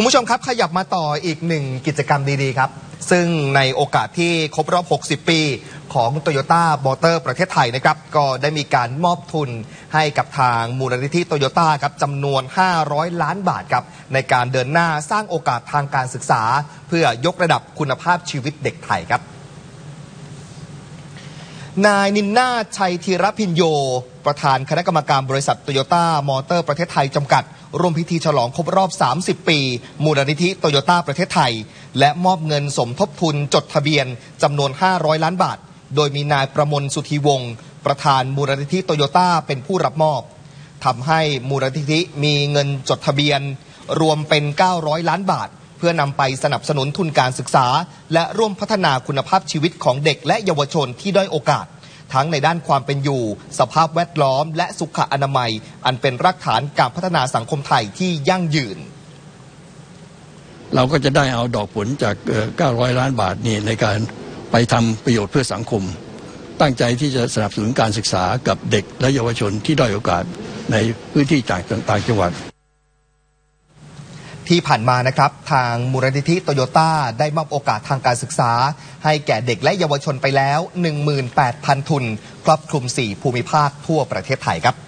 คุณผู้ชมครับขยับมาต่ออีกหนึ่งกิจกรรมดีๆครับ ซึ่งในโอกาสที่ครบรอบ 60 ปีของ t o y ยต้าบอเตอร์ประเทศไทยนะครับ ก็ได้มีการมอบทุนให้กับทางมูลนิธิโตโยต้าครับจำนวน 500 ล้านบาทครับ ในการเดินหน้าสร้างโอกาสทางการศึกษา เพื่อยกระดับคุณภาพชีวิตเด็กไทยครับ นายนินนาชัยธีรพินโย ประธานคณะกรรมการบริษัทโตโยต้ามอเตอร์ประเทศไทยจำกัดร่วมพิธีฉลองครบรอบ 30 ปี มูลนิธิโตโยต้าประเทศไทย และมอบเงินสมทบทุนจดทะเบียนจำนวน 500 ล้านบาท โดยมีนายประมลสุธีวงศ์ประธานมูลนิธิโตโยต้าเป็นผู้รับมอบทำให้มูลนิธิมีเงินจดทะเบียน รวมเป็น 900 ล้านบาท เพื่อนำไปสนับสนุนทุนการศึกษา และร่วมพัฒนาคุณภาพชีวิตของเด็กและเยาวชนที่ด้อยโอกาส ทั้งในด้านความเป็นอยู่ สภาพแวดล้อม และสุขอนามัย อันเป็นรากฐานการพัฒนาสังคมไทยที่ยั่งยืน เราก็จะได้เอาดอกผลจาก 900 ล้านบาทนี่ในการไปทำประโยชน์เพื่อสังคม ตั้งใจที่จะสนับสนุนการศึกษากับเด็กและเยาวชนที่ด้อยโอกาสในพื้นที่จากต่างจังหวัด ที่ผ่านมานะครับทางมูลนิธิโตโยต้าได้มอบโอกาสทางการศึกษา ให้แก่เด็กและเยาวชนไปแล้ว 18,000 ทุน ครอบคลุม 4 ภูมิภาคทั่วประเทศไทยครับ